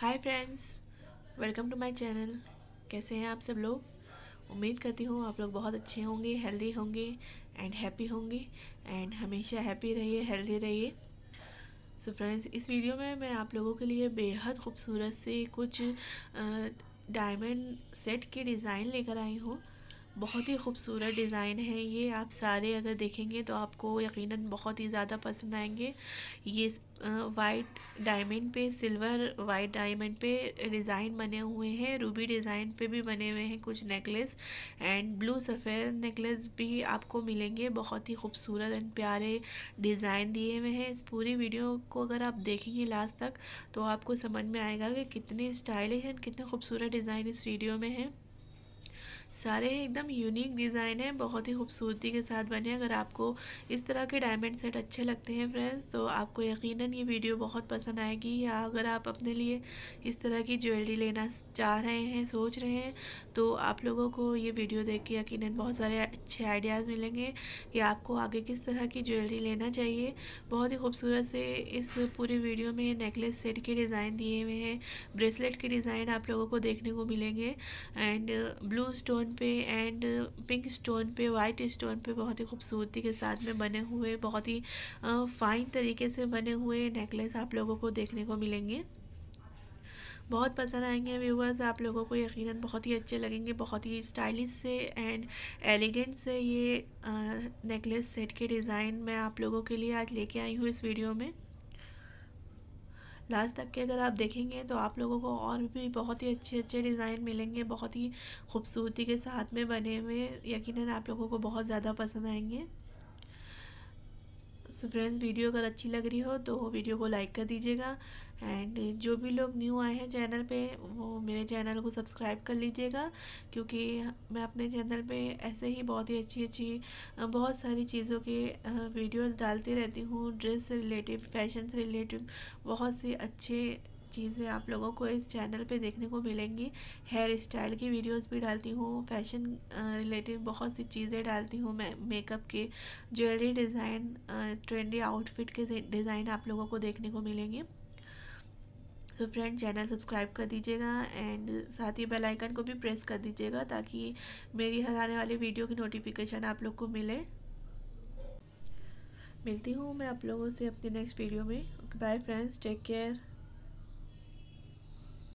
Hi friends welcome to my channel कैसे हैं आप सब लोग? उम्मीद करती हूँ आप लोग बहुत अच्छे होंगे हेल्दी होंगे एंड हैप्पी होंगे एंड हमेशा हैप्पी रहिए हेल्दी रहिए। सो फ्रेंड्स इस वीडियो में मैं आप लोगों के लिए बेहद खूबसूरत से कुछ डायमंड सेट के डिज़ाइन लेकर आई हूँ। बहुत ही खूबसूरत डिज़ाइन है ये। आप सारे अगर देखेंगे तो आपको यकीनन बहुत ही ज़्यादा पसंद आएँगे। ये वाइट डायमंड पे सिल्वर वाइट डायमंड पे डिज़ाइन बने हुए हैं। रूबी डिज़ाइन पे भी बने हुए हैं कुछ नेकलेस एंड ब्लू सफ़ेद नेकलेस भी आपको मिलेंगे। बहुत ही खूबसूरत एंड प्यारे डिज़ाइन दिए हुए हैं। इस पूरी वीडियो को अगर आप देखेंगे लास्ट तक तो आपको समझ में आएगा कि कितने स्टाइलिश एंड कितने खूबसूरत डिज़ाइन इस वीडियो में है। सारे एकदम यूनिक डिज़ाइन है, बहुत ही खूबसूरती के साथ बने अगर आपको इस तरह के डायमंड सेट अच्छे लगते हैं फ्रेंड्स तो आपको यकीनन ये वीडियो बहुत पसंद आएगी। या अगर आप अपने लिए इस तरह की ज्वेलरी लेना चाह रहे हैं, सोच रहे हैं तो आप लोगों को ये वीडियो देख के यकीन बहुत सारे अच्छे आइडियाज़ मिलेंगे कि आपको आगे किस तरह की ज्वेलरी लेना चाहिए। बहुत ही खूबसूरत से इस पूरी वीडियो में नेकलेस सेट के डिज़ाइन दिए हुए हैं ब्रेसलेट के डिज़ाइन आप लोगों को देखने को मिलेंगे। एंड ब्लू स्टोन स्टोन पे एंड पिंक स्टोन पे वाइट स्टोन पे बहुत ही खूबसूरती के साथ में बने हुए, बहुत ही फाइन तरीके से बने हुए नेकलेस आप लोगों को देखने को मिलेंगे। बहुत पसंद आएँगे व्यूवर्स आप लोगों को यकीनन बहुत ही अच्छे लगेंगे, बहुत ही स्टाइलिश से एंड एलिगेंट से ये नेकलेस सेट के डिज़ाइन मैं आप लोगों के लिए आज लेके आई हूँ इस वीडियो में। लास्ट तक के अगर आप देखेंगे तो आप लोगों को और भी बहुत ही अच्छे अच्छे डिज़ाइन मिलेंगे, बहुत ही खूबसूरती के साथ में बने हुए, यकीनन आप लोगों को बहुत ज़्यादा पसंद आएँगे। सो फ्रेंड्स वीडियो अगर अच्छी लग रही हो तो वीडियो को लाइक कर दीजिएगा। एंड जो भी लोग न्यू आए हैं चैनल पे, वो मेरे चैनल को सब्सक्राइब कर लीजिएगा। क्योंकि मैं अपने चैनल पे ऐसे ही बहुत ही अच्छी अच्छी बहुत सारी चीज़ों के वीडियोस डालती रहती हूँ। ड्रेस से रिलेटिव फ़ैशन से रिलेटिव बहुत से अच्छे चीज़ें आप लोगों को इस चैनल पे देखने को मिलेंगी। हेयर स्टाइल की वीडियोस भी डालती हूँ, फ़ैशन रिलेटेड बहुत सी चीज़ें डालती हूँ मैं मेकअप के। ज्वेलरी डिज़ाइन ट्रेंडी आउटफिट के डिज़ाइन आप लोगों को देखने को मिलेंगे। तो फ्रेंड, चैनल सब्सक्राइब कर दीजिएगा एंड साथ ही बेल आइकन को भी प्रेस कर दीजिएगा ताकि मेरी हर आने वाली वीडियो की नोटिफिकेशन आप लोग को मिले। मिलती हूँ मैं आप लोगों से अपने नेक्स्ट वीडियो में। Bye friends take care